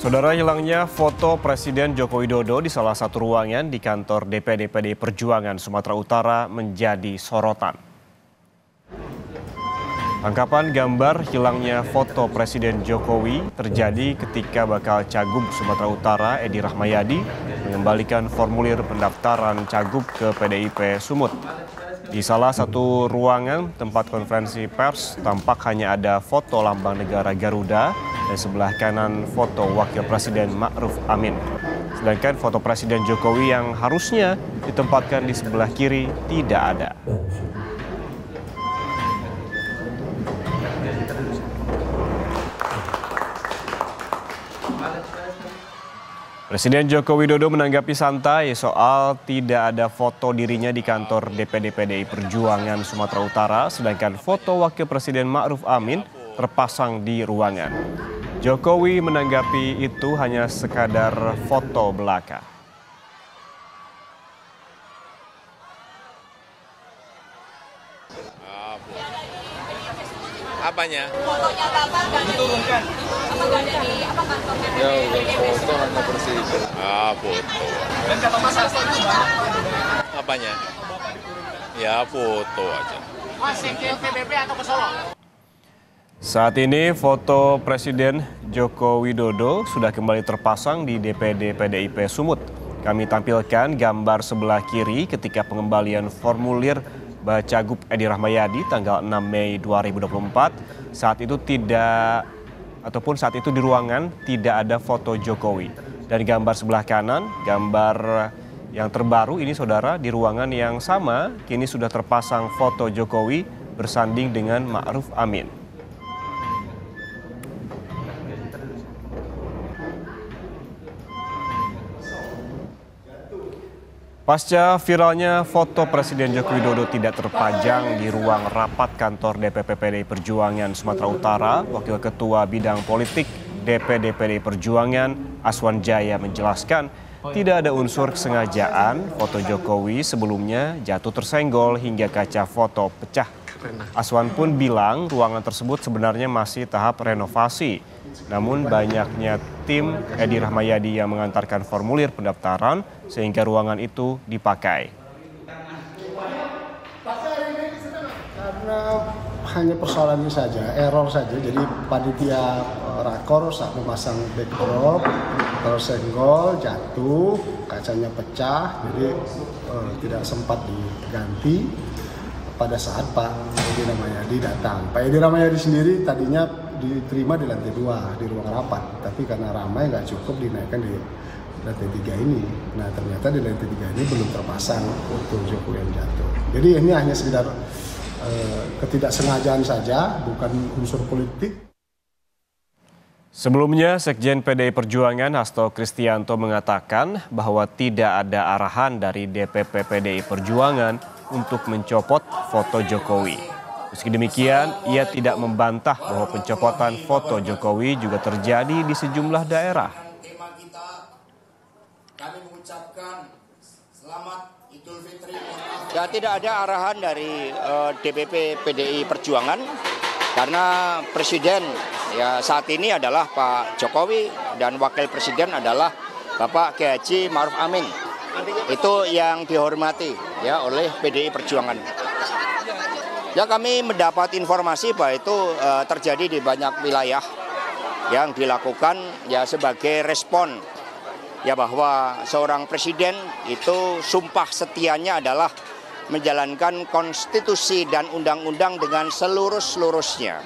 Saudara hilangnya foto Presiden Joko Widodo di salah satu ruangan di kantor DPD PDI Perjuangan Sumatera Utara menjadi sorotan. Tangkapan gambar hilangnya foto Presiden Jokowi terjadi ketika bakal Cagup Sumatera Utara Edi Rahmayadi mengembalikan formulir pendaftaran Cagup ke PDIP Sumut. Di salah satu ruangan tempat konferensi pers tampak hanya ada foto lambang negara Garuda dan sebelah kanan foto Wakil Presiden Ma'ruf Amin. Sedangkan foto Presiden Jokowi yang harusnya ditempatkan di sebelah kiri tidak ada. Presiden Joko Widodo menanggapi santai soal tidak ada foto dirinya di kantor DPD PDI Perjuangan Sumatera Utara, sedangkan foto Wakil Presiden Ma'ruf Amin terpasang di ruangan. Jokowi menanggapi itu hanya sekadar foto belaka. Apanya? Fotonya Bapak nggak ada di, apa nggak ada di apa kantornya Ya udah foto hanya bersih itu. Ah foto. Dan kata Mas Hasto juga, Apanya? Ya foto aja. Mas ke PBB atau ke Solo? Saat ini foto Presiden Joko Widodo sudah kembali terpasang di DPD PDIP Sumut. Kami tampilkan gambar sebelah kiri ketika pengembalian formulir Bacagup Edi Rahmayadi tanggal 6 Mei 2024. Saat itu tidak ataupun saat itu di ruangan tidak ada foto Jokowi. Dan gambar sebelah kanan, gambar yang terbaru ini saudara di ruangan yang sama kini sudah terpasang foto Jokowi bersanding dengan Ma'ruf Amin. Pasca viralnya foto Presiden Joko Widodo tidak terpajang di ruang rapat kantor DPP PDI Perjuangan Sumatera Utara, Wakil Ketua Bidang Politik DPD PDI Perjuangan Aswan Jaya menjelaskan tidak ada unsur kesengajaan foto Jokowi sebelumnya jatuh tersenggol hingga kaca foto pecah. Aswan pun bilang ruangan tersebut sebenarnya masih tahap renovasi. Namun banyaknya tim Edi Rahmayadi yang mengantarkan formulir pendaftaran sehingga ruangan itu dipakai. Karena hanya persoalannya saja, error saja. Jadi panitia rakor saat memasang backdrop, tersenggol, jatuh, kacanya pecah, jadi eh, tidak sempat diganti pada saat Pak Edi Ramayadi datang. Pak Edi Ramayadi sendiri tadinya diterima di lantai dua di ruang rapat, tapi karena ramai nggak cukup dinaikkan di lantai tiga ini. Nah ternyata di lantai tiga ini belum terpasang untuk Jokowi yang jatuh. Jadi ini hanya sekedar eh, ketidaksengajaan saja, bukan unsur politik. Sebelumnya, Sekjen PDI Perjuangan Hasto Kristianto mengatakan bahwa tidak ada arahan dari DPP PDI Perjuangan untuk mencopot foto Jokowi. Meski demikian, ia tidak membantah bahwa pencopotan foto Jokowi juga terjadi di sejumlah daerah. tema kita kami mengucapkan selamat Idul Fitri mohon maaf Ya tidak ada arahan dari eh, DPP PDI Perjuangan karena presiden ya saat ini adalah Pak Jokowi dan wakil presiden adalah Bapak Kiai Haji Maruf Amin. Itu yang dihormati ya oleh PDI Perjuangan. Ya kami mendapat informasi bahwa itu eh, terjadi di banyak wilayah yang dilakukan ya sebagai respon ya bahwa seorang presiden itu sumpah setianya adalah menjalankan konstitusi dan undang-undang dengan seluruh-seluruhnya.